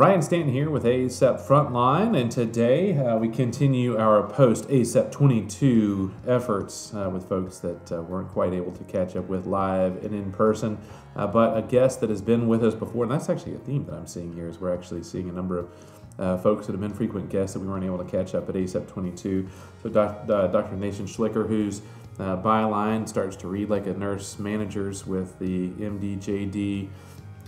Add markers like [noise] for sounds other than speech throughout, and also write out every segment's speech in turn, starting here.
Ryan Stanton here with ACEP Frontline, and today uh, we continue our post ACEP 22 efforts uh, with folks that uh, weren't quite able to catch up with live and in person, uh, but a guest that has been with us before, and that's actually a theme that I'm seeing here. Is we're actually seeing a number of uh, folks that have been frequent guests that we weren't able to catch up at ACEP 22. So doc, uh, Dr. Nathan Schlicher, who's byline starts to read like a nurse managers with the MDJD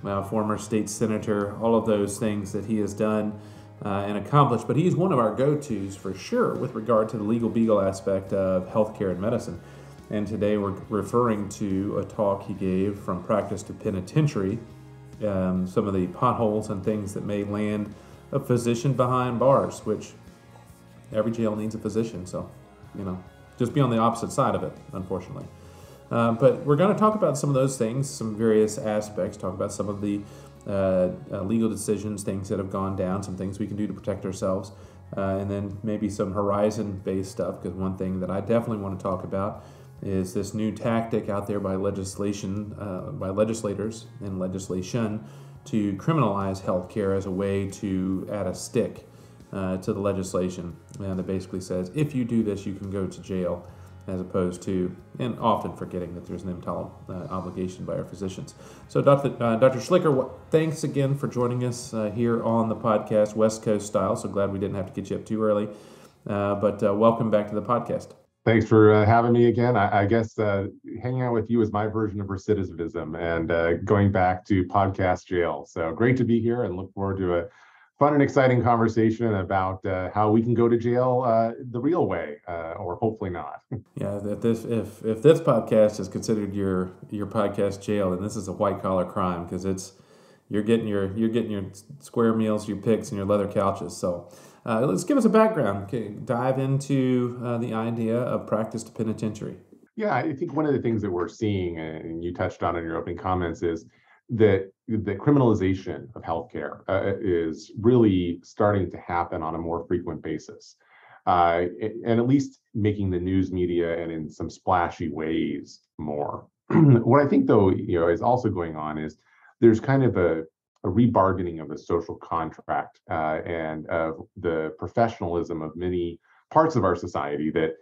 uh, former state senator, all of those things that he has done uh, and accomplished. But he's one of our go tos for sure with regard to the legal beagle aspect of healthcare and medicine. And today we're referring to a talk he gave from practice to penitentiary, um, some of the potholes and things that may land a physician behind bars, which every jail needs a physician. So, you know, just be on the opposite side of it, unfortunately. Uh, but we're going to talk about some of those things, some various aspects, talk about some of the uh, uh, legal decisions, things that have gone down, some things we can do to protect ourselves, uh, and then maybe some horizon based stuff. Because one thing that I definitely want to talk about is this new tactic out there by legislation, uh, by legislators and legislation to criminalize healthcare as a way to add a stick to the legislation. And it basically says if you do this, you can go to jail as opposed to, and often forgetting that there's an EMTALA uh, obligation by our physicians. So, Dr. Uh, Dr. Schlicher, thanks again for joining us uh, here on the podcast, West Coast style. So glad we didn't have to get you up too early. Uh, but uh, welcome back to the podcast. Thanks for uh, having me again. I, I guess hanging out with you is my version of recidivism and going back to podcast jail. So great to be here and look forward to a fun and exciting conversation about uh, how we can go to jail uh, the real way, uh, or hopefully not. [laughs] yeah, if this if if this podcast is considered your your podcast jail, then this is a white collar crime because it's you're getting your you're getting your square meals, your picks, and your leather couches. So. Uh, let's give us a background. Okay, dive into uh, the idea of practice to penitentiary. Yeah, I think one of the things that we're seeing, and you touched on in your opening comments, is that the criminalization of healthcare uh, is really starting to happen on a more frequent basis. Uh, and at least making the news media and in some splashy ways more. [clears throat] what I think, though, you know, is also going on is there's kind of a, a rebargaining of the social contract uh, and of the professionalism of many parts of our society that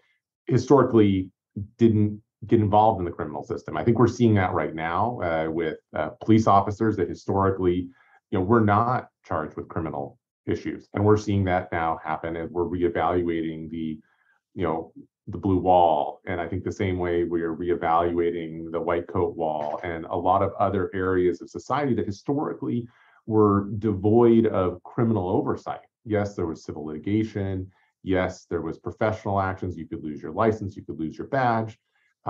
historically didn't get involved in the criminal system. I think we're seeing that right now uh, with uh, police officers that historically, you know, we're not charged with criminal issues, and we're seeing that now happen as we're reevaluating the, you know, the blue wall, and I think the same way we are reevaluating the white coat wall and a lot of other areas of society that historically were devoid of criminal oversight. Yes, there was civil litigation. Yes, there was professional actions. You could lose your license. You could lose your badge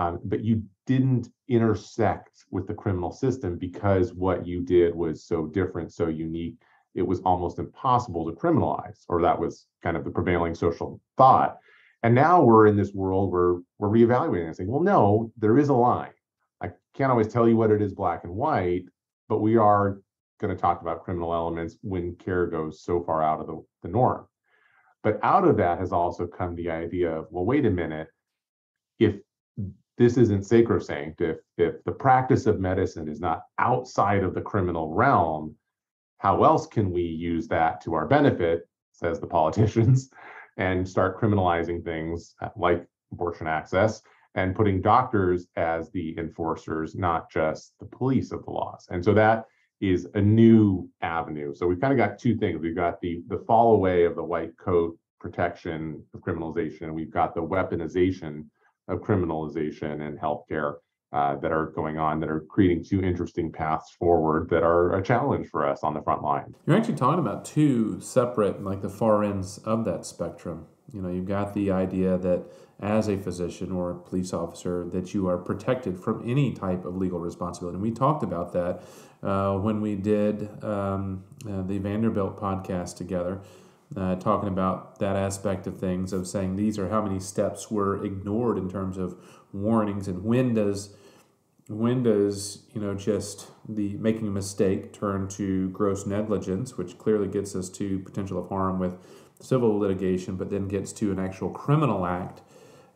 um, but you didn't intersect with the criminal system because what you did was so different, so unique. It was almost impossible to criminalize, or that was kind of the prevailing social thought. And now we're in this world where we're reevaluating and saying, well, no, there is a line. I can't always tell you what it is black and white, but we are going to talk about criminal elements when care goes so far out of the, the norm. But out of that has also come the idea of, well, wait a minute, if this isn't sacrosanct. If if the practice of medicine is not outside of the criminal realm, how else can we use that to our benefit, says the [laughs] politicians, and start criminalizing things uh, like abortion access and putting doctors as the enforcers, not just the police of the laws. And so that is a new avenue. So we've kind of got two things. We've got the the fall away of the white coat protection of criminalization, we've got the weaponization of criminalization and healthcare uh, that are going on that are creating two interesting paths forward that are a challenge for us on the front line. You're actually talking about two separate, like the far ends of that spectrum. You know, you've got the idea that as a physician or a police officer, that you are protected from any type of legal responsibility. And we talked about that uh, when we did um, uh, the Vanderbilt podcast together uh, talking about that aspect of things of saying these are how many steps were ignored in terms of warnings. And when does when does you know just the making a mistake turn to gross negligence which clearly gets us to potential of harm with civil litigation but then gets to an actual criminal act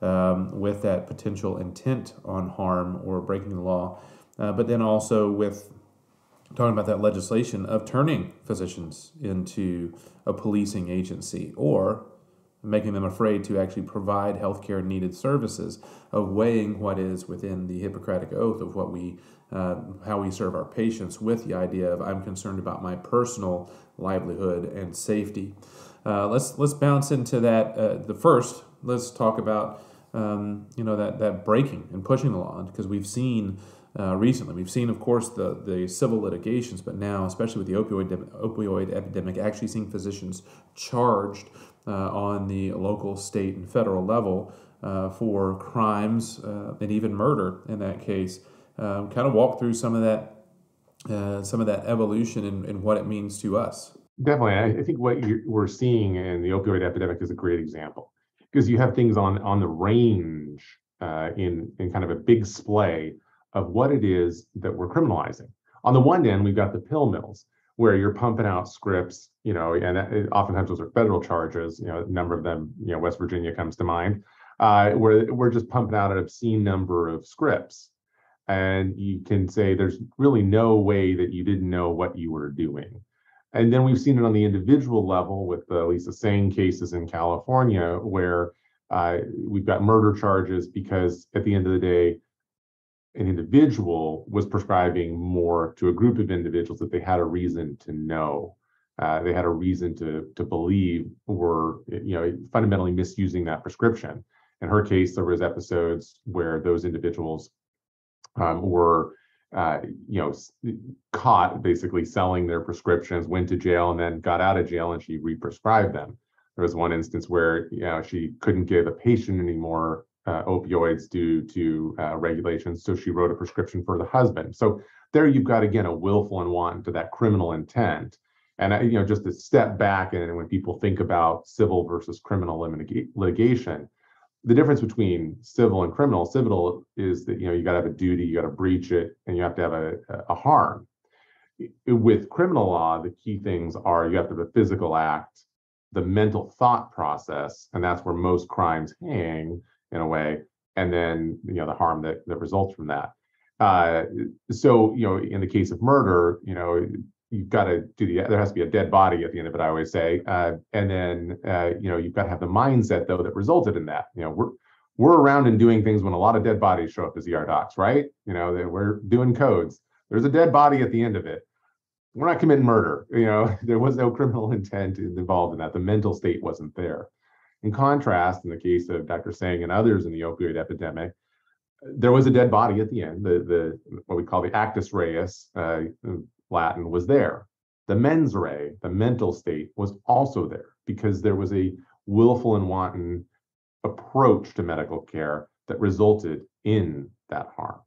um, with that potential intent on harm or breaking the law uh, but then also with talking about that legislation of turning physicians into a policing agency or making them afraid to actually provide healthcare needed services, of weighing what is within the Hippocratic Oath of what we, uh, how we serve our patients with the idea of I'm concerned about my personal livelihood and safety. Uh, let's let's bounce into that. Uh, the first, let's talk about um, you know that that breaking and pushing the law because we've seen uh, recently. We've seen, of course, the, the civil litigations, but now, especially with the opioid, opioid epidemic, actually seeing physicians charged uh, on the local, state, and federal level uh, for crimes uh, and even murder in that case. Um, kind of walk through some of that. Uh, some of that evolution and, and what it means to us. Definitely, I, think what we're seeing in the opioid epidemic is a great example because you have things on on the range in in kind of a big splay of what it is that we're criminalizing. On the one end, we've got the pill mills where you're pumping out scripts, you know, and that, oftentimes those are federal charges. You know, a number of them, you know, West Virginia comes to mind, uh, where we're just pumping out an obscene number of scripts. And you can say there's really no way that you didn't know what you were doing. And then we've seen it on the individual level with at least the Tseng cases in California, where uh, we've got murder charges because at the end of the day, an individual was prescribing more to a group of individuals that they had a reason to know. Uh, they had a reason to to believe were you know fundamentally misusing that prescription. In her case, there was episodes where those individuals um, were uh, you know caught basically selling their prescriptions, went to jail, and then got out of jail, and she re-prescribed them. There was one instance where you know she couldn't give a patient anymore uh, opioids due to uh, regulations. So she wrote a prescription for the husband. So there you've got again a willful and wanton to that criminal intent. And you know, just to step back and when people think about civil versus criminal litigation, the difference between civil and criminal, civil is that you know you got to have a duty, you got to breach it, and you have to have a, a harm. With criminal law, the key things are you have to have a physical act, the mental thought process, and that's where most crimes hang in a way, and then you know the harm that that results from that. Uh, so you know, in the case of murder, you know, you've got to do the there has to be a dead body at the end of it. I always say, uh, and then uh, you know you've got to have the mindset though that resulted in that. You know, we're we're around and doing things when a lot of dead bodies show up as ER docs, right? You know, we're doing codes. There's a dead body at the end of it. We're not committing murder. You know, [laughs] there was no criminal [laughs] intent involved in that. The mental state wasn't there. In contrast, in the case of Dr. Tseng and others in the opioid epidemic, there was a dead body at the end. The, the what we call the actus reus, uh, Latin, was there. The mens rea, the mental state, was also there because there was a willful and wanton approach to medical care that resulted in that harm.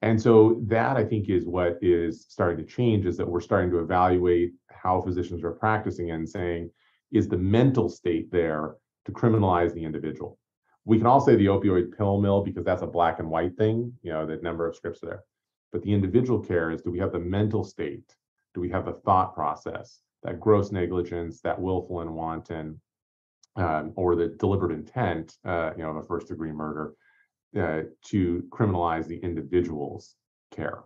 And so that I think is what is starting to change is that we're starting to evaluate how physicians are practicing and saying, is the mental state there to criminalize the individual. We can all say the opioid pill mill because that's a black and white thing, you know, the number of scripts there. But the individual care is do we have the mental state? Do we have the thought process, that gross negligence, that willful and wanton, um, or the deliberate intent, uh, you know, of a first degree murder uh, to criminalize the individual's care?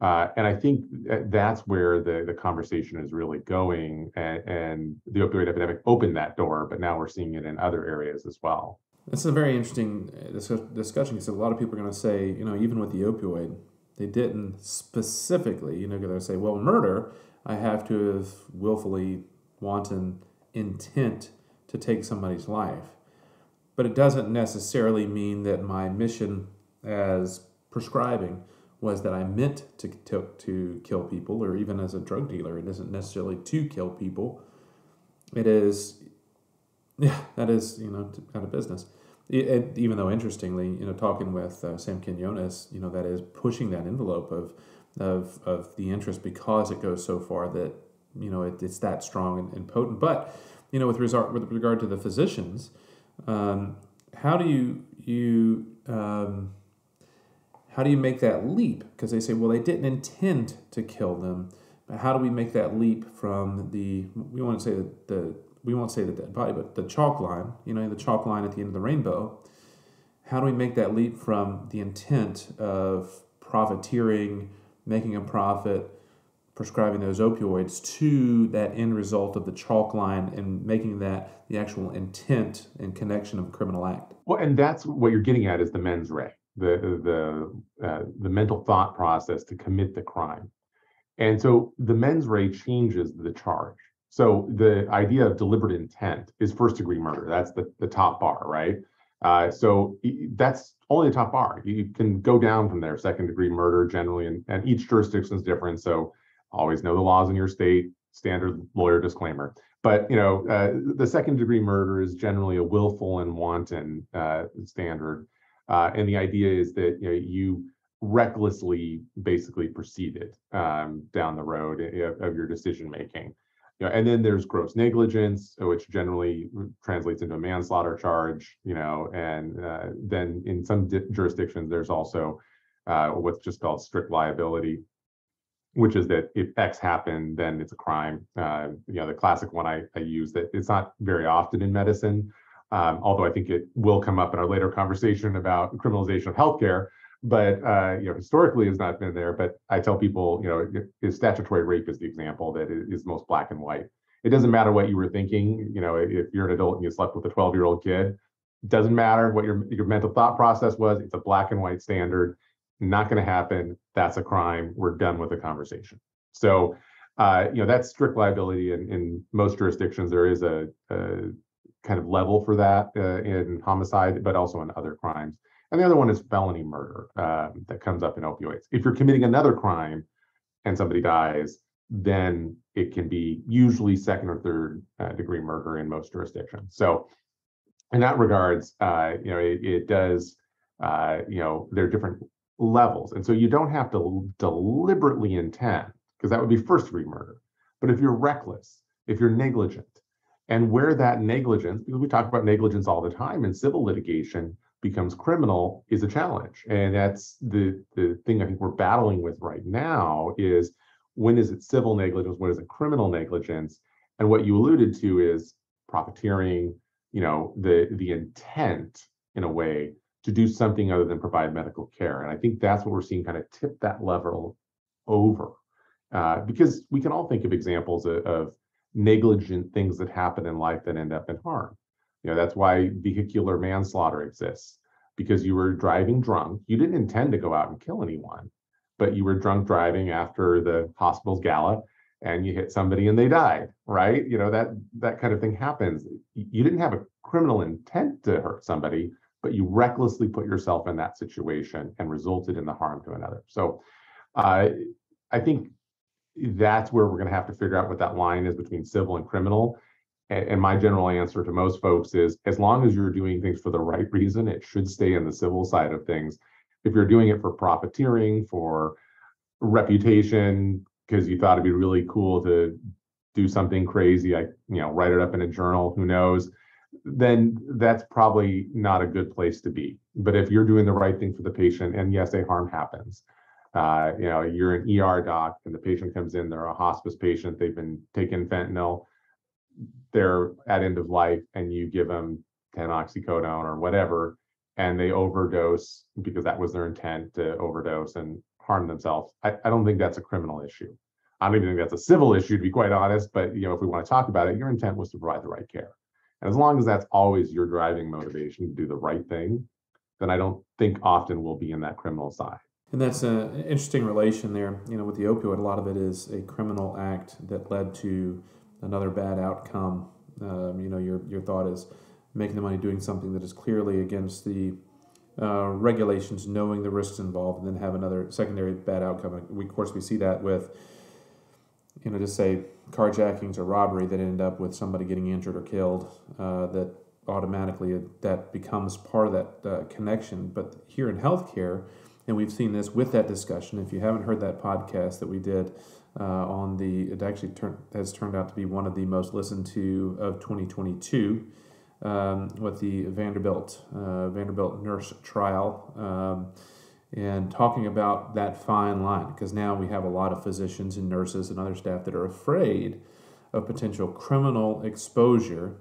Uh, and I think that's where the, the conversation is really going. And, and, the opioid epidemic opened that door, but now we're seeing it in other areas as well. This is a very interesting uh, discussion because a lot of people are going to say, you know, even with the opioid, they didn't specifically, you know, they're going to say, well, murder, I have to have willfully wanton intent to take somebody's life. But it doesn't necessarily mean that my mission as prescribing was that I meant to, to, to kill people, or even as a drug dealer, it isn't necessarily to kill people. It is, [laughs] yeah, that is, you know, kind of business. It, it, even though, interestingly, you know, talking with uh, Sam Quinones, you know, that is pushing that envelope of, of, of the interest because it goes so far that, you know, it, it's that strong and, and potent. But, you know, with, resort, with regard to the physicians, um, how do you, you, um, how do you make that leap? Because they say, well, they didn't intend to kill them. But how do we make that leap from the we won't say the, the we won't say the dead body, but the chalk line, you know, the chalk line at the end of the rainbow. How do we make that leap from the intent of profiteering, making a profit, prescribing those opioids to that end result of the chalk line and making that the actual intent and connection of a criminal act. Well, and that's what you're getting at is the mens rea, the the uh, the mental thought process to commit the crime. And so the mens rea changes the charge. So the idea of deliberate intent is first degree murder. That's the, the top bar, right? Uh, so that's only the top bar. You can go down from there, second degree murder generally, and, and each jurisdiction is different. So always know the laws in your state, standard lawyer disclaimer. But you know, uh, the second degree murder is generally a willful and wanton uh, standard. Uh, and the idea is that you, know, you recklessly basically proceeded um, down the road of, of your decision making. You know, and then there's gross negligence, which generally translates into a manslaughter charge. You know, and uh, then in some di- jurisdictions, there's also uh, what's just called strict liability, which is that if X happened, then it's a crime. Uh, you know, the classic one I, I use that it's not very often in medicine, um, although I think it will come up in our later conversation about criminalization of healthcare. But uh, you know, historically has not been there. But I tell people, you know, is statutory rape is the example that is most black and white. It doesn't matter what you were thinking. You know, if you're an adult and you slept with a 12 year old kid, doesn't matter what your your mental thought process was. It's a black and white standard not going to happen. That's a crime. We're done with the conversation. So, uh, you know, that's strict liability. In, in most jurisdictions, there is a, a kind of level for that uh, in homicide, but also in other crimes. And the other one is felony murder uh, that comes up in opioids. If you're committing another crime and somebody dies, then it can be usually second or third uh, degree murder in most jurisdictions. So, in that regards, uh, you know, it, it does. Uh, you know, there are different levels. And so you don't have to deliberately intend, because that would be first degree murder. But if you're reckless, if you're negligent, and where that negligence, because we talk about negligence all the time in civil litigation, becomes criminal is a challenge. And that's the, the thing I think we're battling with right now is when is it civil negligence, when is it criminal negligence? And what you alluded to is profiteering, you know, the the intent in a way to do something other than provide medical care. And I think that's what we're seeing kind of tip that level over. Uh, because we can all think of examples of, of, negligent things that happen in life that end up in harm. You know, that's why vehicular manslaughter exists because you were driving drunk. You didn't intend to go out and kill anyone, but you were drunk driving after the hospital's gala and you hit somebody and they died, right? You know, that that kind of thing happens. You didn't have a criminal intent to hurt somebody, but you recklessly put yourself in that situation and resulted in the harm to another. So uh, I think that's where we're going to have to figure out what that line is between civil and criminal. And, and my general answer to most folks is as long as you're doing things for the right reason, it should stay in the civil side of things. If you're doing it for profiteering, for reputation, because you thought it'd be really cool to do something crazy, I you know write it up in a journal, who knows? then that's probably not a good place to be. But if you're doing the right thing for the patient, and yes, a harm happens, uh, you know, you're an ER doc and the patient comes in, they're a hospice patient, they've been taking fentanyl, they're at end of life, and you give them 10 oxycodone or whatever, and they overdose because that was their intent to overdose and harm themselves. I, I don't think that's a criminal issue. I don't even think that's a civil issue, to be quite honest. But you know, if we want to talk about it, your intent was to provide the right care. And as long as that's always your driving motivation to do the right thing, then I don't think often we'll be in that criminal side. And that's an interesting relation there. You know, with the opioid, a lot of it is a criminal act that led to another bad outcome. Um, you know, your your thought is making the money doing something that is clearly against the uh, regulations, knowing the risks involved, and then have another secondary bad outcome. We, of course, we see that with you know, just say carjackings or robbery that end up with somebody getting injured or killed, uh, that automatically that becomes part of that uh, connection. But here in healthcare, and we've seen this with that discussion. If you haven't heard that podcast that we did uh, on the, it actually turn, has turned out to be one of the most listened to of 2022 um, with the Vanderbilt uh, Vanderbilt nurse trial. Um, and talking about that fine line because now we have a lot of physicians and nurses and other staff that are afraid of potential criminal exposure.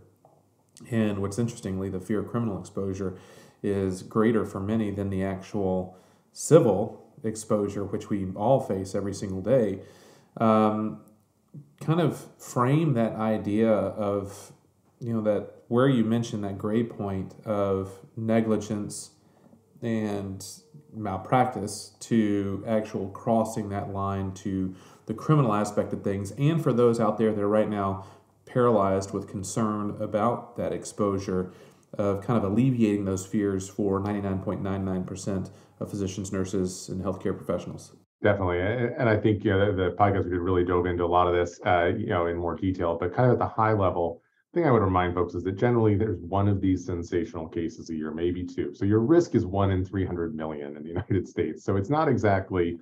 And what's interestingly, the fear of criminal exposure is greater for many than the actual civil exposure, which we all face every single day. um, kind of frame that idea of, you know, that where you mentioned that gray point of negligence and malpractice to actual crossing that line to the criminal aspect of things, and for those out there that are right now paralyzed with concern about that exposure, of kind of alleviating those fears for 99.99% of physicians, nurses, and healthcare professionals. Definitely, and I think you know, the podcast we did really dove into a lot of this, uh, you know, in more detail. But kind of at the high level, thing I would remind folks is that generally there's one of these sensational cases a year, maybe two. So your risk is one in 300 million in the [laughs] United States. So it's not exactly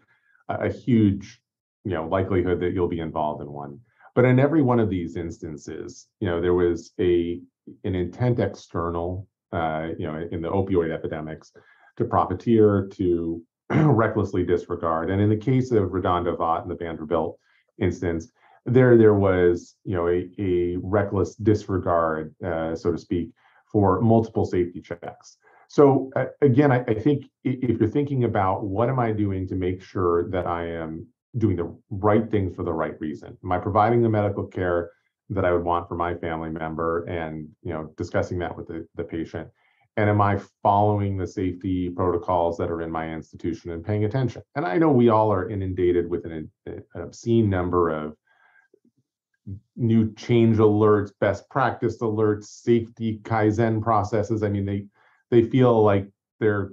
a, a huge, you know, likelihood that you'll be involved in one. But in every one of these instances, you know, there was a an intent external, uh, you know, in the opioid epidemics, to profiteer, to [clears throat] recklessly disregard. And in the case of RaDonda Vaught and the Vanderbilt instance, there there was you know a, a reckless disregard, uh, so to speak, for multiple safety checks. So uh, again, I, I think if you're thinking about what am I doing to make sure that I am doing the right things for the right reason, am I providing the medical care that I would want for my family member, and you know discussing that with the, the patient, and am I following the safety protocols that are in my institution and paying attention? And I know we all are inundated with an, an obscene number of new change alerts, best practice alerts, safety kaizen processes. I mean, they they feel like they're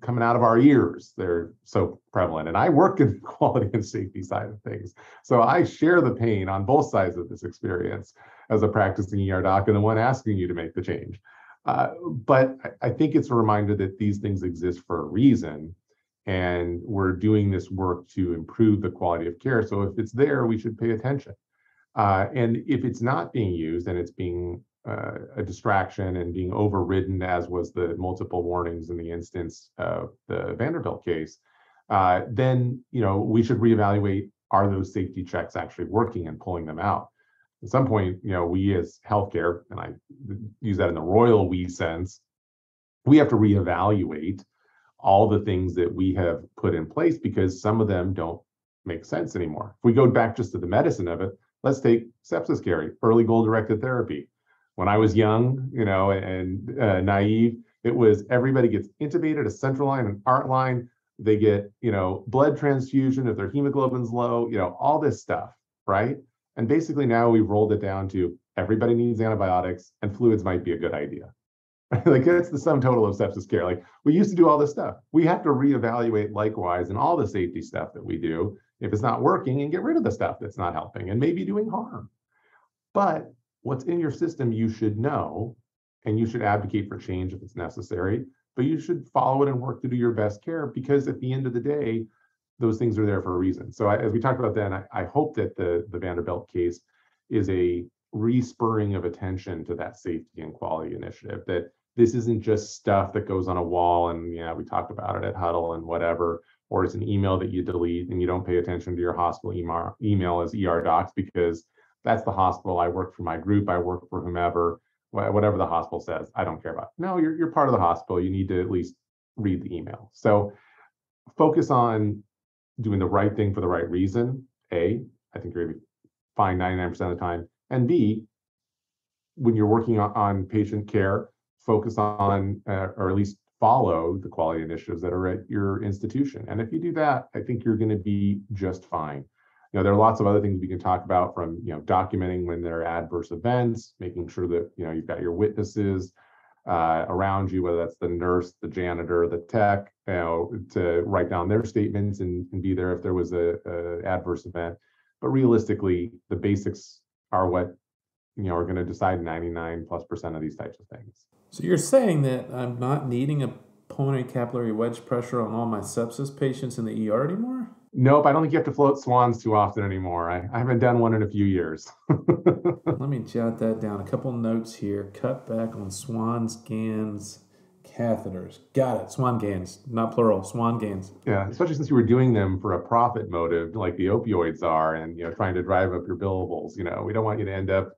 coming out of our ears. They're so prevalent. And I work in the [laughs] quality and safety side of things. So I share the pain on both sides of this experience as a practicing ER doc and the one asking you to make the change. Uh, but I, think it's a reminder that these things exist for a reason. And we're doing this work to improve the quality of care. So if it's there, we should pay attention. Uh, and if it's not being used and it's being uh, a distraction and being overridden, as was the multiple warnings in the instance of the Vanderbilt case, uh, then you know we should reevaluate: Are those safety checks actually working and pulling them out? at some point, you know, we as healthcare, and I use that in the royal we sense, we have to reevaluate all the things that we have put in place because some of them don't make sense anymore. If we go back just to the medicine of it, let's take sepsis care, early goal directed therapy. When I was young, you know, and uh, naive, it was everybody gets intubated, a central line, an art line. They get, you know, blood transfusion if their hemoglobin's low, you know, all this stuff, right? And basically now we've rolled it down to everybody needs antibiotics and fluids might be a good idea. [laughs] like that's the sum total of sepsis care. Like we used to do all this stuff. We have to reevaluate likewise and all the safety stuff that we do if it's not working and get rid of the stuff that's not helping and maybe doing harm. But what's in your system you should know and you should advocate for change if it's necessary, but you should follow it and work to do your best care because at the end of the day, those things are there for a reason. So I, as we talked about then, I, I, hope that the the Vanderbilt case is a respurring of attention to that safety and quality initiative. That this isn't just stuff that goes on a wall and yeah, we talked about it at Huddle and whatever, or it's an email that you delete and you don't pay attention to your hospital email, email as ER docs because that's the hospital. I work for my group. I work for whomever, whatever the hospital says. I don't care about. No, you're you're part of the hospital. You need to at least read the email. So focus on doing the right thing for the right reason, A, I think you're going to be fine 99% of the time. And B, when you're working on, on patient care, focus on uh, or at least follow the quality initiatives that are at your institution. And if you do that, I think you're going to be just fine. You know, there are lots of other things we can talk about from, you know, documenting when there are adverse events, making sure that, you know, you've got your witnesses, uh, around you, whether that's the nurse, the janitor, the tech, you know, to write down their statements and, and be there if there was a, a adverse event. But realistically, the basics are what you know are going to decide 99 plus percent of these types of things. So you're saying that I'm not needing a pulmonary capillary wedge pressure on all my sepsis patients in the ER anymore? Nope, I don't think you have to float swans too often anymore. I, I haven't done one in a few years. [laughs] Let me jot that down. A couple notes here. Cut back on swans, Ganz, catheters. Got it. Swan Ganz, not plural. Swan Ganz. Yeah, especially since you were doing them for a profit motive, like the opioids are, and you know, trying to drive up your billables. You know, we don't want you to end up,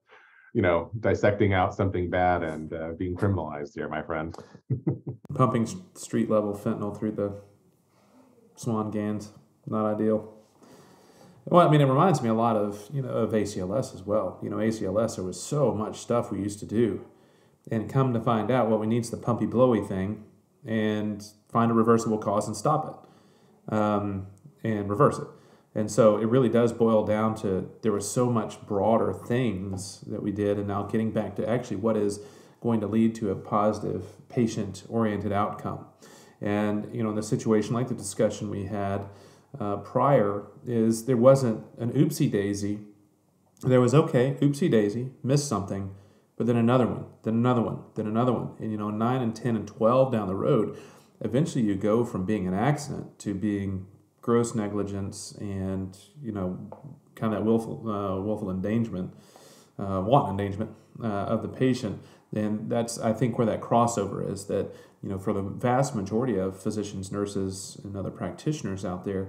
you know, dissecting out something bad and uh, being criminalized here, my friend. [laughs] Pumping street level fentanyl through the swan Ganz not ideal. Well, I mean, it reminds me a lot of you know of ACLS as well. You know, ACLS there was so much stuff we used to do, and come to find out, what we need is the pumpy blowy thing, and find a reversible cause and stop it, um, and reverse it. And so it really does boil down to there was so much broader things that we did, and now getting back to actually what is going to lead to a positive patient-oriented outcome. And you know, in situation like the discussion we had uh, prior, is there wasn't an oopsie daisy. There was okay, oopsie daisy, missed something, but then another one, then another one, then another one, and you know, nine and ten and twelve down the road, eventually you go from being an accident to being gross negligence and you know kind of that willful uh, willful endangerment, uh, wanton endangerment uh, of the patient. And that's I think where that crossover is. That you know for the vast majority of physicians, nurses, and other practitioners out there,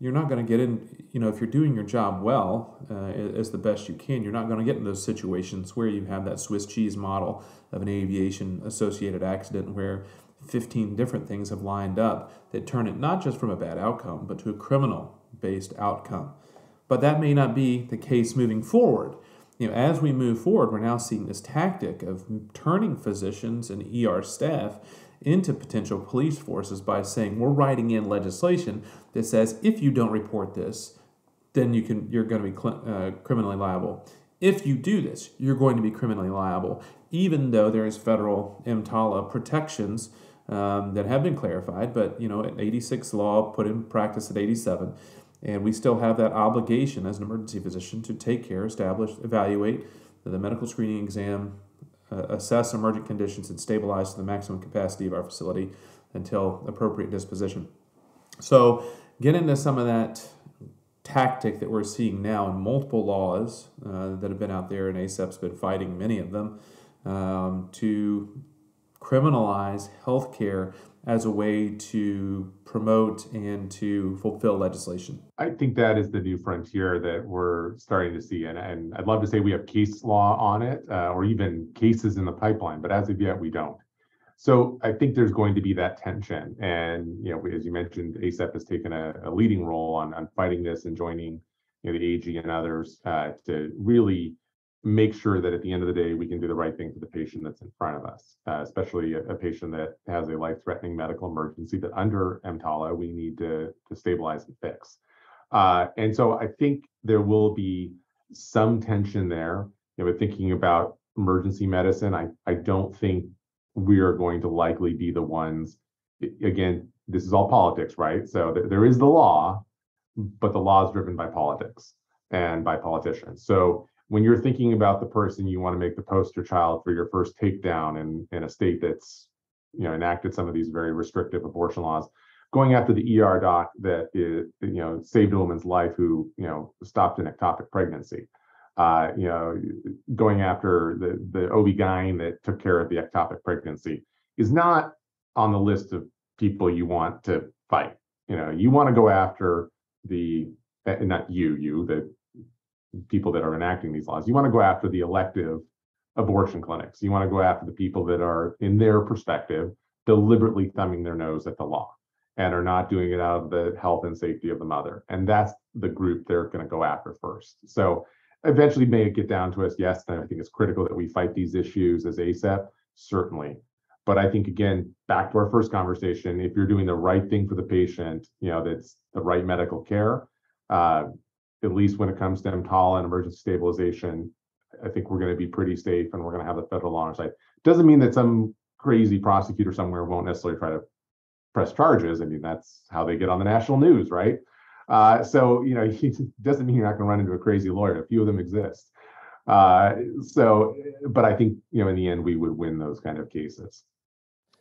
you're not going to get in. You know if you're doing your job well uh, as the best you can, you're not going to get in those situations where you have that Swiss cheese model of an aviation associated accident where 15 different things have lined up that turn it not just from a bad outcome, but to a criminal based outcome. But that may not be the case moving forward. You know, as we move forward, we're now seeing this tactic of turning physicians and ER staff into potential police forces by saying we're writing in legislation that says if you don't report this, then you can you're going to be cl- uh, criminally liable. If you do this, you're going to be criminally liable, even though there is federal EMTALA protections um, that have been clarified, but you know, 86 law put in practice at 87, and we still have that obligation as an emergency physician to take care, establish, evaluate the medical screening exam, uh, assess emergent conditions, and stabilize to the maximum capacity of our facility until appropriate disposition. So, get into some of that tactic that we're seeing now in multiple laws uh, that have been out there, and ACEP's been fighting many of them um, to criminalize healthcare as a way to promote and to fulfill legislation? I think that is the new frontier that we're starting to see. And, and I'd love to say we have case law on it uh, or even cases in the pipeline, but as of yet, we don't. So I think there's going to be that tension. And, you know, as you mentioned, ACEP has taken a, a leading role on, on fighting this and joining you know, the AG and others uh, to really make sure that at the end of the day, we can do the right thing for the patient that's in front of us, uh, especially a, a, patient that has a life-threatening medical emergency that under EMTALA, we need to, to stabilize and fix. Uh, and so I think there will be some tension there. You know, thinking about emergency medicine, I, I don't think we are going to likely be the ones, again, this is all politics, right? So th- there is the law, but the law is driven by politics and by politicians. So when you're thinking about the person you want to make the poster child for your first takedown in, in a state that's you know enacted some of these very restrictive abortion laws going after the er doc that is, you know saved a woman's life who you know stopped an ectopic pregnancy. Uh, you know going after the the ob-gyn that took care of the ectopic pregnancy is not on the list of people you want to fight. You know you want to go after the eh, not you you the people that are enacting these laws. You want to go after the elective abortion clinics. You want to go after the people that are, in their perspective, deliberately thumbing their nose at the law and are not doing it out of the health and safety of the mother. And that's the group they're going to go after first. So eventually may it get down to us, yes, and I think it's critical that we fight these issues as ACEP, certainly. But I think again, back to our first conversation, if you're doing the right thing for the patient, you know, that's the right medical care, uh, at least when it comes to EMTALA and emergency stabilization, I think we're going to be pretty safe and we're going to have the federal law on our side. Doesn't mean that some crazy prosecutor somewhere won't necessarily try to press charges. I mean, that's how they get on the national news, right? Uh, so, you know, [laughs] it doesn't mean you're not going to run into a crazy lawyer. A few of them exist. Uh, so, but I think, you know, in the end, we would win those kind of cases.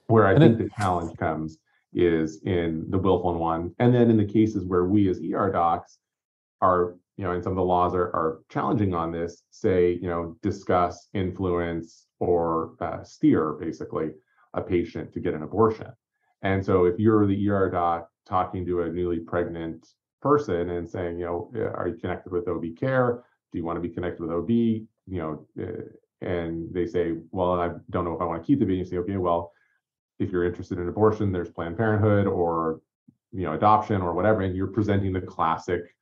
Where I and think it, the challenge comes is in the willful one. And then in the cases where we as ER docs are you know and some of the laws are, are challenging on this say you know discuss influence or uh, steer basically a patient to get an abortion. And so if you're the er doc talking to a newly pregnant person and saying you know are you connected with ob care? Do you want to be connected with ob you know uh, and they say well i don't know if i want to keep the baby you say okay well if you're interested in abortion there's planned parenthood or you know adoption or whatever and you're presenting the classic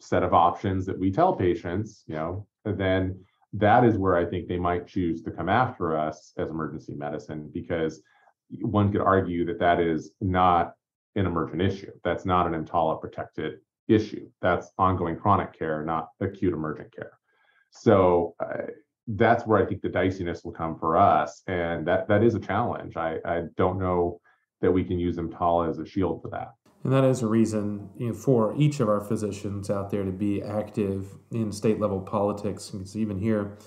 set of options that we tell patients, you know, then that is where I think they might choose to come after us as emergency medicine because one could argue that that is not an emergent issue. That's not an EMTALA protected issue. That's ongoing chronic care, not acute emergent care. So uh, that's where I think the diciness will come for us, and that that is a challenge. I I don't know that we can use EMTALA as a shield for that. And that is a reason you know, for each of our physicians out there to be active in state level politics. Because even here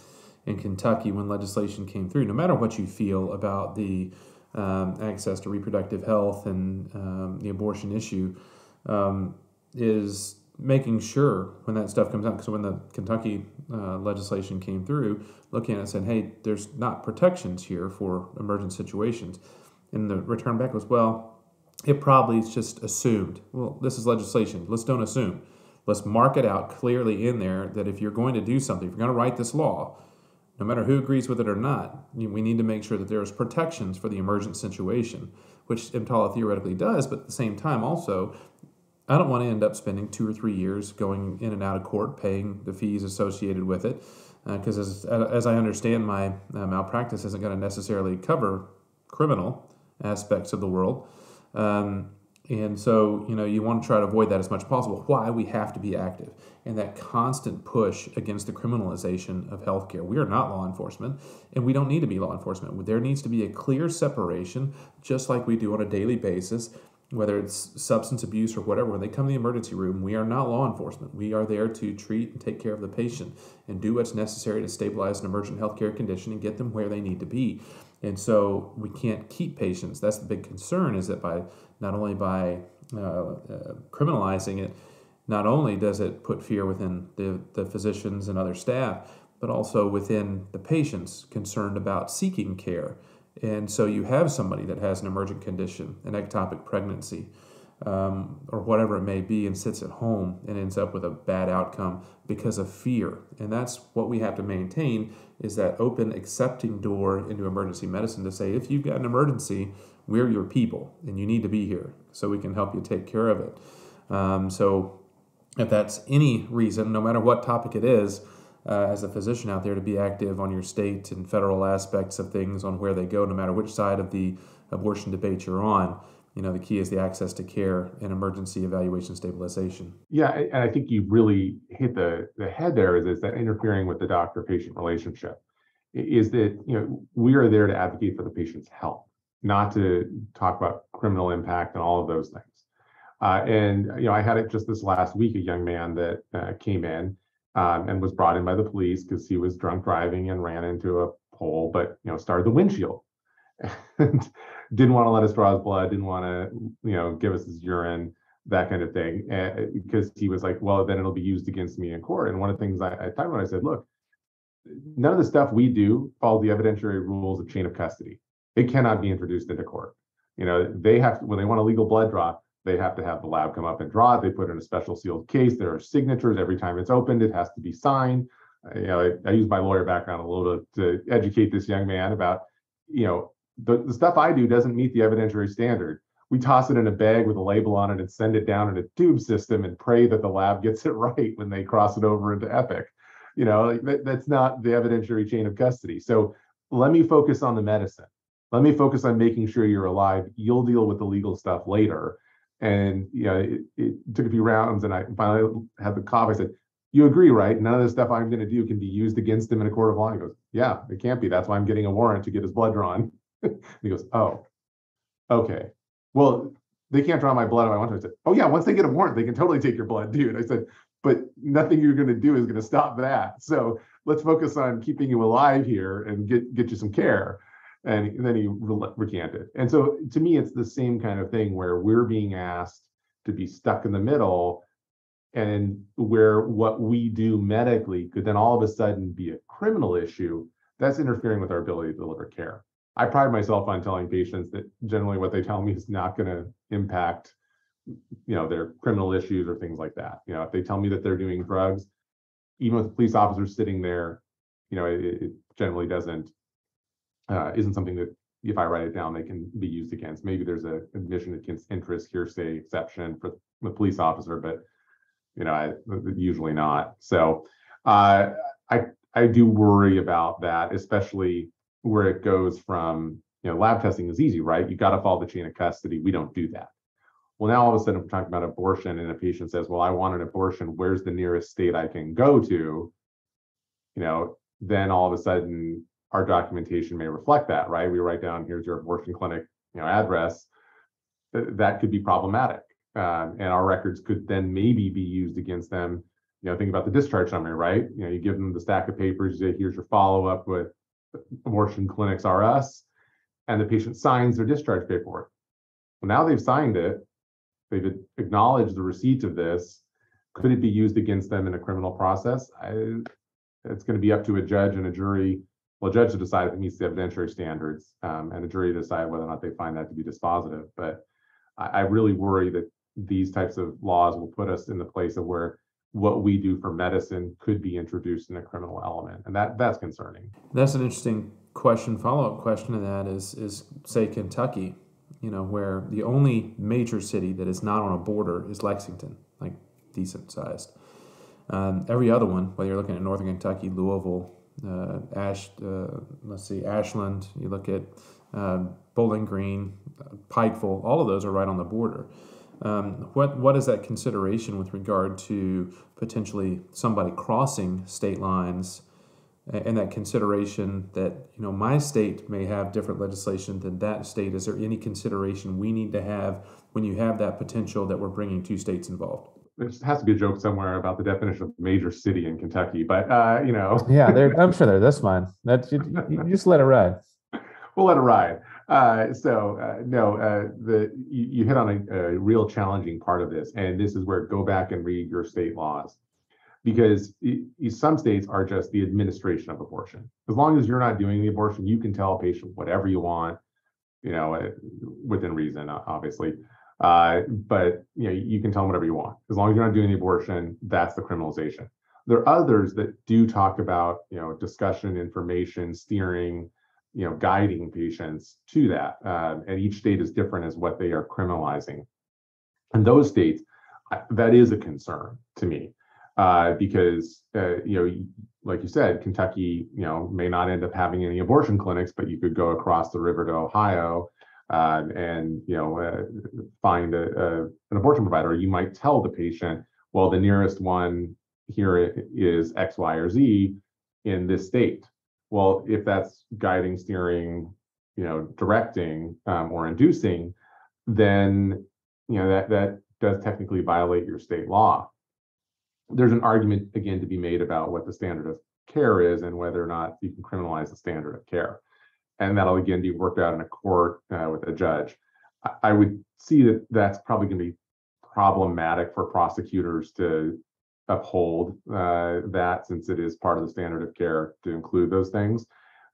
in Kentucky, when legislation came through, no matter what you feel about the um, access to reproductive health and um, the abortion issue, um, is making sure when that stuff comes out. Because when the Kentucky uh, legislation came through, looking at it said, hey, there's not protections here for emergent situations. And the return back was, well, it probably is just assumed. Well, this is legislation. Let's don't assume. Let's mark it out clearly in there that if you're going to do something, if you're going to write this law, no matter who agrees with it or not, we need to make sure that there's protections for the emergent situation, which EMTALA theoretically does, but at the same time also, I don't want to end up spending two or three years going in and out of court, paying the fees associated with it, because uh, as, as I understand, my uh, malpractice isn't going to necessarily cover criminal aspects of the world. Um, and so, you know, you want to try to avoid that as much as possible. Why we have to be active and that constant push against the criminalization of healthcare. We are not law enforcement, and we don't need to be law enforcement. There needs to be a clear separation, just like we do on a daily basis, whether it's substance abuse or whatever. When they come to the emergency room, we are not law enforcement. We are there to treat and take care of the patient and do what's necessary to stabilize an emergent healthcare condition and get them where they need to be. And so we can't keep patients. That's the big concern is that by not only by uh, uh, criminalizing it, not only does it put fear within the, the physicians and other staff, but also within the patients concerned about seeking care. And so you have somebody that has an emergent condition, an ectopic pregnancy, um, or whatever it may be, and sits at home and ends up with a bad outcome because of fear. And that's what we have to maintain is that open, accepting door into emergency medicine to say, if you've got an emergency, we're your people and you need to be here so we can help you take care of it. Um, so, if that's any reason, no matter what topic it is, uh, as a physician out there to be active on your state and federal aspects of things on where they go, no matter which side of the abortion debate you're on, you know the key is the access to care and emergency evaluation stabilization. Yeah and i think you really hit the the head there is, is that interfering with the doctor patient relationship is that you know we are there to advocate for the patient's health not to talk about criminal impact and all of those things. Uh, and you know i had it just this last week a young man that uh, came in um, and was brought in by the police because he was drunk driving and ran into a pole but you know started the windshield. [laughs] And didn't want to let us draw his blood, didn't want to, you know, give us his urine, that kind of thing, eh, eh, because he was like, well, then it'll be used against me in court. And one of the things I, I talked about, I said, look, none of the stuff we do follows the evidentiary rules of chain of custody. It cannot be introduced into court. You know, they have to, when they want a legal blood draw, they have to have the lab come up and draw it. They put in a special sealed case. There are signatures every time it's opened. It has to be signed. You know, I, I use my lawyer background a little bit to educate this young man about, you know, the, the stuff I do doesn't meet the evidentiary standard. We toss it in a bag with a label on it and send it down in a tube system and pray that the lab [laughs] gets it right when they cross it over into Epic. You know, that, that's not the evidentiary chain of custody. So let me focus on the medicine. Let me focus on making sure you're alive. You'll deal with the legal stuff later. And you know, it, it took a few rounds, and I finally had the cop. I said, "You agree, right? None of the stuff I'm going to do can be used against him in a court of law." He goes, "Yeah, it can't be. That's why I'm getting a warrant to get his blood drawn." He goes, oh, okay. Well, they can't draw my blood if I want to. I said, oh yeah, once they get a warrant, they can totally take your blood, dude. I said, but nothing you're going to do is going to stop that. So let's focus on keeping you alive here and get get you some care. And then he recanted. And so to me, it's the same kind of thing where we're being asked to be stuck in the middle and where what we do medically could then all of a sudden be a criminal issue that's interfering with our ability to deliver care I pride myself on telling patients that generally what they tell me is not going to impact, you know, their criminal issues or things like that. You know, if they tell me that they're doing drugs, even with the police officers sitting there, you know, it, it generally doesn't uh, isn't something that if I write it down, they can be used against. Maybe there's a admission against interest hearsay exception for the police officer, but You know, I, usually not. So uh, I I do worry about that, especially where it goes from you know lab testing is easy, right? You got to follow the chain of custody. We don't do that. Well, now all of a sudden we're talking about abortion, and a patient says, "Well, I want an abortion. Where's the nearest state I can go to?" You know, then all of a sudden our documentation may reflect that, right? We write down, "Here's your abortion clinic, you know, address." That could be problematic, um, and our records could then maybe be used against them. You know, think about the discharge summary, right? You know, you give them the stack of papers. You say, "Here's your follow up with abortion clinics are us," and the patient signs their discharge paperwork. Well, now they've signed it they've acknowledged the receipt of this. Could it be used against them in a criminal process? I, it's going to be up to a judge and a jury. Well, a judge to decide if it meets the evidentiary standards, um, and a jury to decide whether or not they find that to be dispositive. But I, I really worry that these types of laws will put us in the place of where what we do for medicine could be introduced in a criminal element, and that that's concerning. That's an interesting question. Follow up question to that is is say Kentucky you know, where the only major city that is not on a border is Lexington, like decent sized. Um, every other one, whether you're looking at Northern Kentucky, Louisville, uh, Ash, uh, let's see, Ashland, you look at uh, Bowling Green, Pikeville, all of those are right on the border. Um, what what is that consideration with regard to potentially somebody crossing state lines and that consideration that you know my state may have different legislation than that state? Is there any consideration we need to have when you have that potential that we're bringing two states involved? There has to be a joke somewhere about the definition of major city in kentucky but uh, you know. Yeah i'm sure there that's fine. That you, you, just let it ride. [laughs] We'll let it ride uh, so uh, no uh, the you, you, hit on a, a real challenging part of this and this is where go back and read your state laws because some states are just the administration of abortion. As long as you're not doing the abortion, you can tell a patient whatever you want, you know, uh, within reason, obviously. Uh, but you know, you can tell them whatever you want. As long as you're not doing the abortion, that's the criminalization. There are others that do talk about, you know, discussion, information, steering, you know, guiding patients to that. Uh, and each state is different as what they are criminalizing. And those states, that is a concern to me uh, because uh, you know, like you said, Kentucky, you know, may not end up having any abortion clinics, but you could go across the river to Ohio uh, and you know uh, find a, a, an abortion provider. You might tell the patient, well, the nearest one here is X, Y, or Z in this state. Well, if that's guiding, steering, you know, directing um, or inducing, then you know that that does technically violate your state law there's an argument again to be made about what the standard of care is and whether or not you can criminalize the standard of care. And that'll again be worked out in a court uh, with a judge. I, I would see that that's probably going to be problematic for prosecutors to uphold uh, that since it is part of the standard of care to include those things.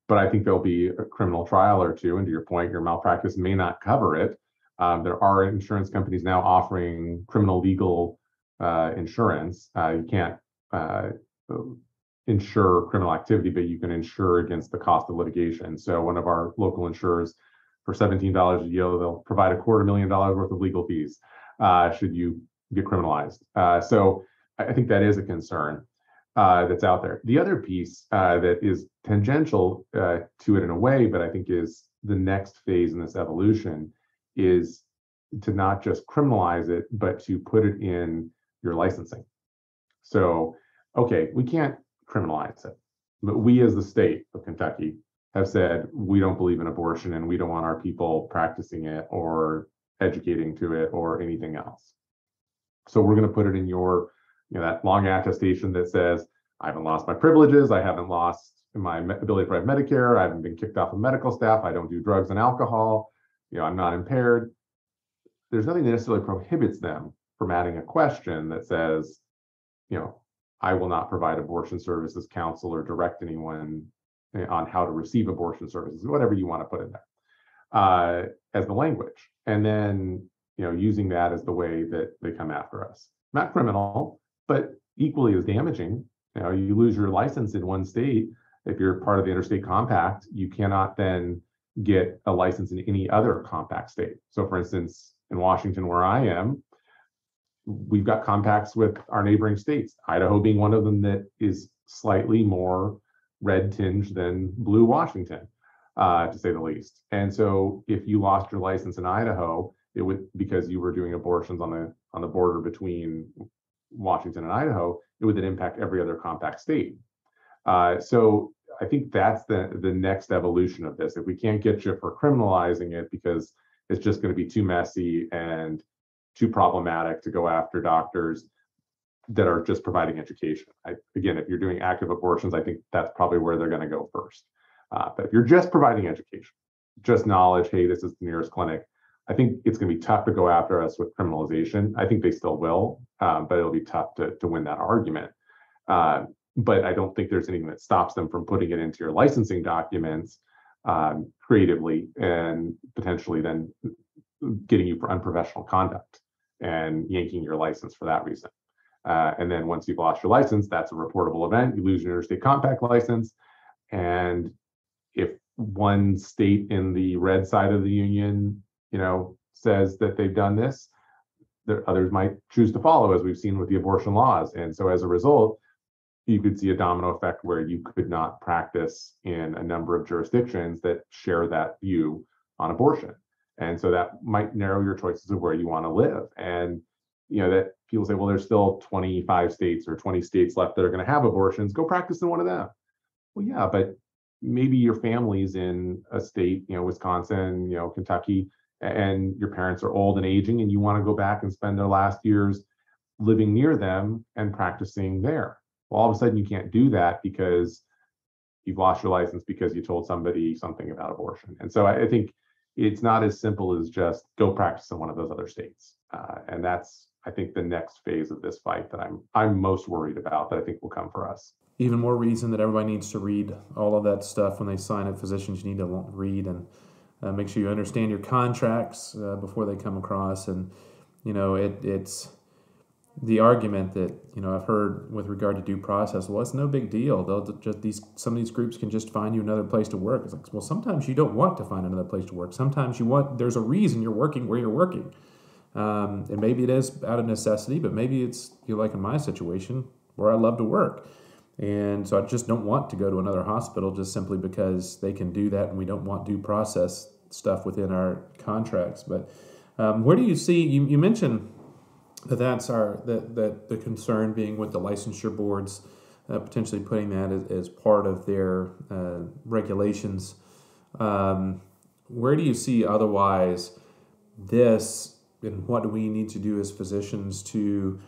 But I think there'll be a criminal trial or two. And to your point, your malpractice may not cover it. Um, there are insurance companies now offering criminal legal uh, insurance. Uh, you can't uh, insure criminal activity, but you can insure against the cost of litigation. So one of our local insurers, for $17 a year, they'll provide a quarter million dollars worth of legal fees uh, should you get criminalized. Uh, so I think that is a concern. Uh, that's out there. The other piece uh, that is tangential uh, to it in a way, but I think is the next phase in this evolution, is to not just criminalize it, but to put it in your licensing. So, okay, we can't criminalize it, but we as the state of Kentucky have said we don't believe in abortion and we don't want our people practicing it or educating to it or anything else. So we're going to put it in your, you know, that long attestation that says I haven't lost my privileges, I haven't lost my ability to provide Medicare, I haven't been kicked off of medical staff, I don't do drugs and alcohol, you know, I'm not impaired. There's nothing that necessarily prohibits them from adding a question that says, you know, I will not provide abortion services counsel or direct anyone eh, on how to receive abortion services, whatever you want to put in there, uh, as the language. And then, you know, using that as the way that they come after us. Not criminal, but equally as damaging. You know, you lose your license in one state. If you're part of the interstate compact, you cannot then get a license in any other compact state. So, for instance, in Washington, where I am, we've got compacts with our neighboring states, Idaho being one of them that is slightly more red tinged than blue Washington, uh, to say the least. And so if you lost your license in Idaho, it would because you were doing abortions on the on the border between Washington and Idaho, it would then impact every other compact state. Uh, so I think that's the the next evolution of this. If we can't get you for criminalizing it because it's just going to be too messy and too problematic to go after doctors that are just providing education. I, again, if you're doing active abortions, I think that's probably where they're going to go first. Uh, but if you're just providing education, just knowledge, hey, this is the nearest clinic, I think it's going to be tough to go after us with criminalization. I think they still will, um, but it'll be tough to, to win that argument. Uh, but I don't think there's anything that stops them from putting it into your licensing documents um, creatively and potentially then getting you for unprofessional conduct and yanking your license for that reason. Uh, and then once you've lost your license, that's a reportable event. You lose your interstate compact license. And if one state in the red side of the union, you know, says that they've done this, there, others might choose to follow, as we've seen with the abortion laws. And so as a result, you could see a domino effect where you could not practice in a number of jurisdictions that share that view on abortion. And so that might narrow your choices of where you want to live. And you know that people say, well, there's still 25 states or 20 states left that are going to have abortions. Go practice in one of them. Well, yeah, but maybe your family's in a state, you know, Wisconsin, you know, Kentucky, and your parents are old and aging, and you want to go back and spend their last years living near them and practicing there. Well, all of a sudden you can't do that because you've lost your license because you told somebody something about abortion. And so I, I think it's not as simple as just go practice in one of those other states. Uh, and that's, I think, the next phase of this fight that I'm I'm most worried about that I think will come for us. Even more reason that everybody needs to read all of that stuff when they sign up. Physicians you need to read and uh, make sure you understand your contracts uh, before they come across. And you know, it it's the argument that you know I've heard with regard to due process. Well, it's no big deal. They'll just these some of these groups can just find you another place to work. It's like well, sometimes you don't want to find another place to work. Sometimes you want there's a reason you're working where you're working, um, and maybe it is out of necessity, but maybe it's you know, like in my situation where I love to work, and so I just don't want to go to another hospital just simply because they can do that, and we don't want due process stuff within our contracts. But um, where do you see you, you mentioned that that's our that, that the concern being with the licensure boards uh, potentially putting that as, as part of their uh, regulations. Um, where do you see otherwise this, and what do we need to do as physicians to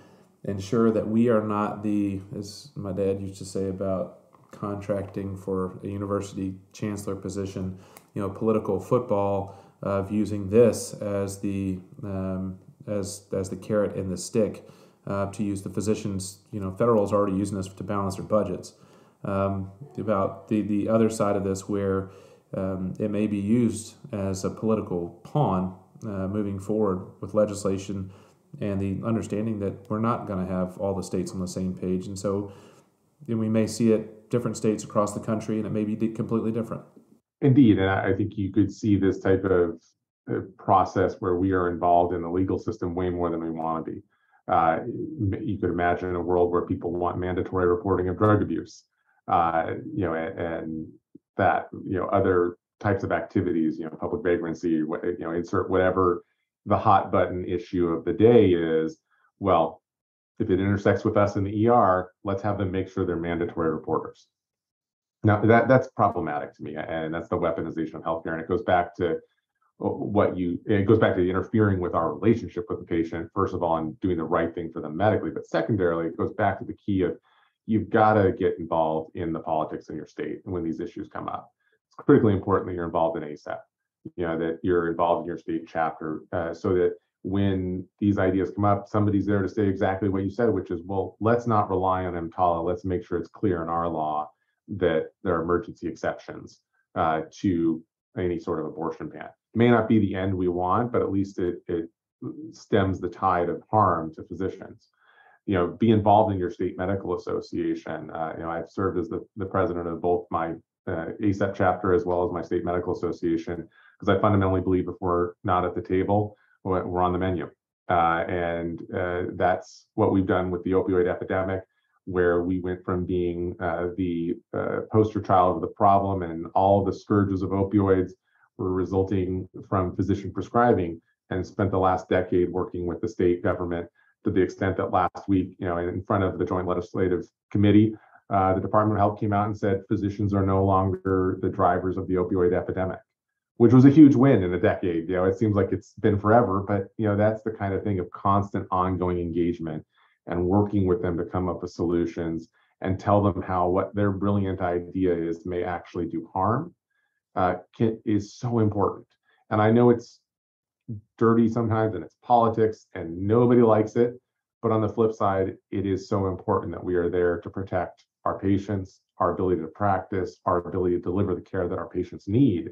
ensure that we are not the, as my dad used to say about contracting for a university chancellor position, you know, political football of using this as the um, as as the carrot and the stick uh, to use the physicians. You know, federal is already using this to balance their budgets. Um, about the the other side of this, where um, it may be used as a political pawn uh, moving forward with legislation and the understanding that we're not going to have all the states on the same page, and so and we may see it different states across the country, and it may be completely different. Indeed, and I think you could see this type of process where we are involved in the legal system way more than we want to be. Uh, you could imagine a world where people want mandatory reporting of drug abuse, uh, you know, and, and, that, you know, other types of activities, you know, public vagrancy, you know, insert whatever the hot button issue of the day is. Well, if it intersects with us in the ER, let's have them make sure they're mandatory reporters. Now that that's problematic to me, and that's the weaponization of healthcare, and it goes back to what you it goes back to interfering with our relationship with the patient first of all and doing the right thing for them medically but secondarily it goes back to the key of you've got to get involved in the politics in your state and when these issues come up it's critically important that you're involved in asap you know that you're involved in your state chapter uh, so that when these ideas come up somebody's there to say exactly what you said which is well let's not rely on EMTALA let's make sure it's clear in our law that there are emergency exceptions uh, to any sort of abortion ban it may not be the end we want, but at least it, it stems the tide of harm to physicians. You know, be involved in your state medical association. Uh, you know, I've served as the, the president of both my uh, ACEP chapter as well as my state medical association because I fundamentally believe if we're not at the table, we're on the menu. Uh, and uh, that's what we've done with the opioid epidemic, where we went from being uh, the uh, poster child of the problem and all the scourges of opioids were resulting from physician prescribing and spent the last decade working with the state government to the extent that last week, you know, in front of the Joint Legislative Committee, uh, the Department of Health came out and said physicians are no longer the drivers of the opioid epidemic, which was a huge win in a decade. You know, it seems like it's been forever, but you know, that's the kind of thing of constant ongoing engagement and working with them to come up with solutions and tell them how what their brilliant idea is may actually do harm uh, can, is so important. And I know it's dirty sometimes and it's politics and nobody likes it. But on the flip side, it is so important that we are there to protect our patients, our ability to practice, our ability to deliver the care that our patients need.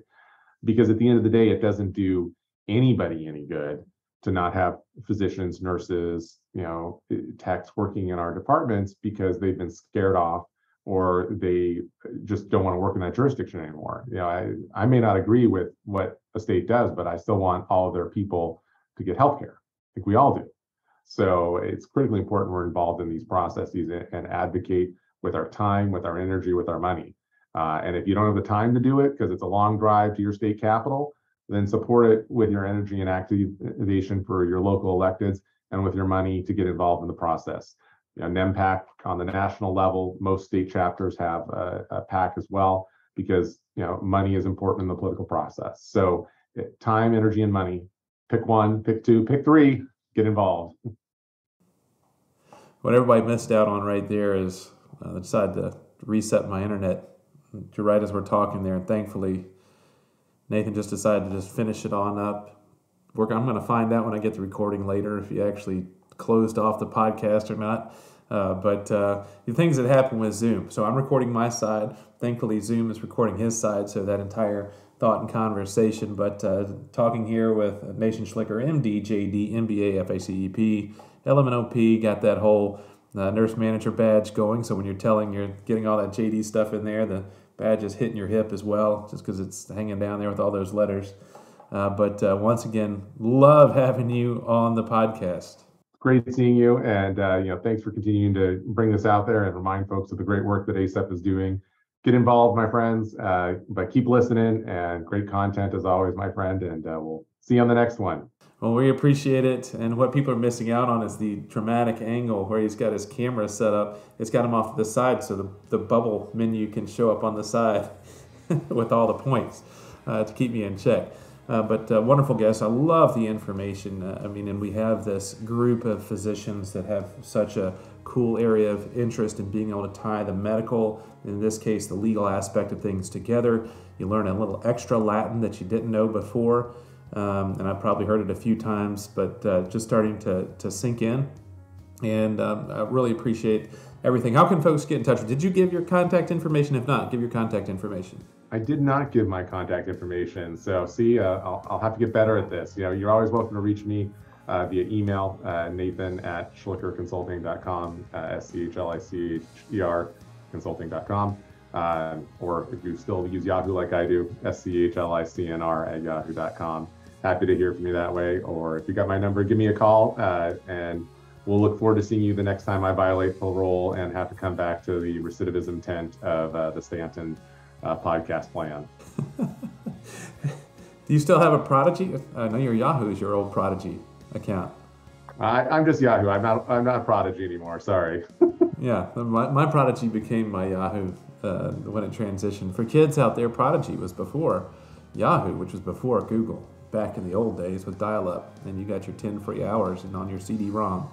Because at the end of the day, it doesn't do anybody any good to not have physicians, nurses, you know, eh, techs working in our departments because they've been scared off or they just don't want to work in that jurisdiction anymore. You know, I, I may not agree with what a state does, but I still want all of their people to get health care. I think we all do. So it's critically important we're involved in these processes and, and advocate with our time, with our energy, with our money. Uh, and if you don't have the time to do it because it's a long drive to your state capital, then support it with your energy and activation for your local electeds and with your money to get involved in the process. You know, NEMPAC on the national level, most state chapters have a, a PAC as well because you know money is important in the political process. So eh, time, energy, and money. Pick one, pick two, pick three. Get involved. What everybody missed out on right there is uh, I decided to reset my internet right as we're talking there, and thankfully Nathan just decided to just finish it on up. Work. I'm going to find out when I get the recording later if he actually closed off the podcast or not. Uh, but uh, the things that happen with Zoom. So I'm recording my side. Thankfully, Zoom is recording his side, so that entire thought and conversation. But uh, talking here with Nathan Schlicher, MD, JD, MBA, FACEP, LMNOP, got that whole uh, nurse manager badge going. So when you're telling, you're getting all that JD stuff in there, the badge is hitting your hip as well, just because it's hanging down there with all those letters. Uh, but uh, once again, love having you on the podcast great seeing you. And, uh, you know, thanks for continuing to bring this out there and remind folks of the great work that ACEP is doing. Get involved, my friends, uh, but keep listening and great content as always, my friend. And uh, we'll see you on the next one. Well, we appreciate it. And what people are missing out on is the dramatic angle where he's got his camera set up. It's got him off to the side so the, the bubble menu can show up on the side [laughs] with all the points uh, to keep me in check. Uh, but uh, wonderful guest. I love the information. Uh, I mean, and we have this group of physicians that have such a cool area of interest in being able to tie the medical, in this case, the legal aspect of things together. You learn a little extra Latin that you didn't know before. Um, and I've probably heard it a few times, but uh, just starting to, to sink in. And um, I really appreciate everything. How can folks get in touch? Did you give your contact information? If not, give your contact information. I did not give my contact information. So, see, uh, I'll, I'll have to get better at this. You know, you're always welcome to reach me uh, via email, uh, nathan at schlickerconsulting.com, uh, S C H L I C H E R consulting.com. Uh, or if you still use Yahoo like I do, S C H L I C N R at yahoo.com. Happy to hear from you that way. Or if you got my number, give me a call uh, and we'll look forward to seeing you the next time I violate parole and have to come back to the recidivism tent of uh, the Stanton uh, podcast plan. [laughs] Do you still have a Prodigy? I know your Yahoo is your old Prodigy account. I, am just Yahoo. I'm not. I'm not a Prodigy anymore. Sorry. [laughs] yeah, my, my Prodigy became my Yahoo uh, when it transitioned. For kids out there, Prodigy was before Yahoo, which was before Google. Back in the old days with dial-up, and you got your 10 free hours and on your CD-ROM.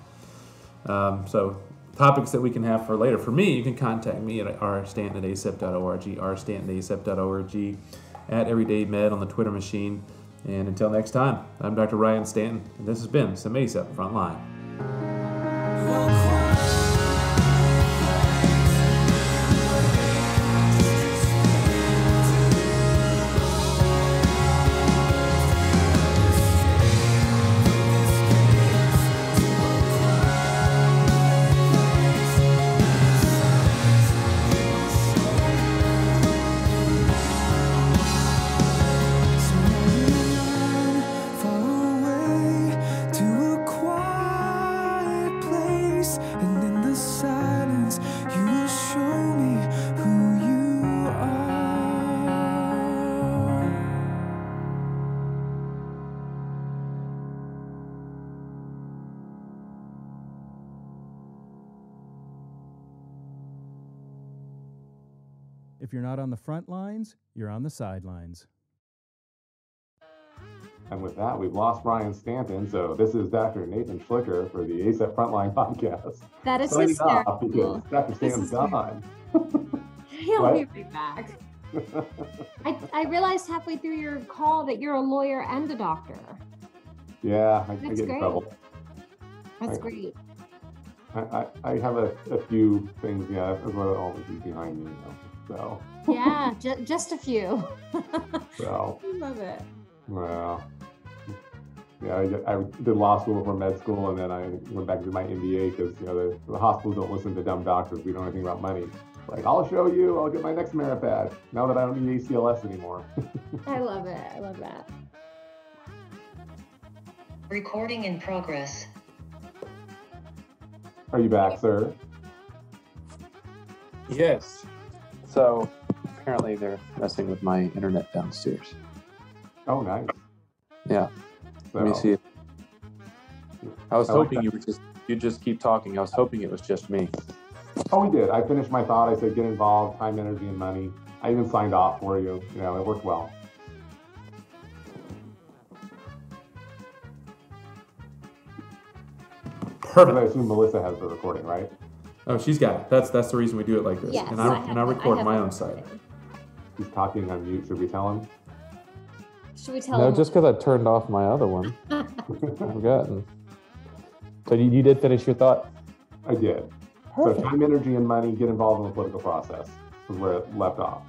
Um, so topics that we can have for later. For me, you can contact me at rstanton at acep.org, rstanton at acep.org, at everydaymed on the Twitter machine. And until next time, I'm Dr. Ryan Stanton, and this has been some ACEP Frontline. Front lines, you're on the sidelines. And with that, we've lost Ryan Stanton. So this is Dr. Nathan Schlicher for the ACEP Frontline podcast. That is Signing off hysterical. because Dr. This Stan's is gone. [laughs] He'll What? be right back. I, I realized halfway through your call that you're a lawyer and a doctor. yeah, I, I That's get in great. trouble. That's Right. great. I, I, I have a, a few things, yeah, as well always be behind me, you know. Yeah, ju- just a few. So, so I love it. well. Yeah, I, did- I did law school before med school, and then I went back to do my MBA because you know the, the hospitals don't listen to dumb doctors. We don't know anything about money. Like, I'll show you. I'll get my next merit badge. Now that I don't need ACLS anymore. [laughs] I love it. I love that. Recording in progress. Are you back, sir? Yes. So apparently they're messing with my internet downstairs. Oh, nice. Yeah. Let me see. I was I hoping that. you would just you just keep talking. I was hoping it was just me. Oh, we did. I finished my thought. I said, get involved, time, energy, and money. I even signed off for you. You know, it worked well. But I Perfect. assume Melissa has the recording, right? Oh, she's got it. That's that's the reason we do it like this. Yes. and I, have and I record have my own side. Recording. He's talking on mute. Should we tell him? Should we tell No, him? No, just because I turned off my other one. [laughs] I've forgotten. So you, you did finish your thought? I did. So time, energy, and money, get involved in the political process is where it left off.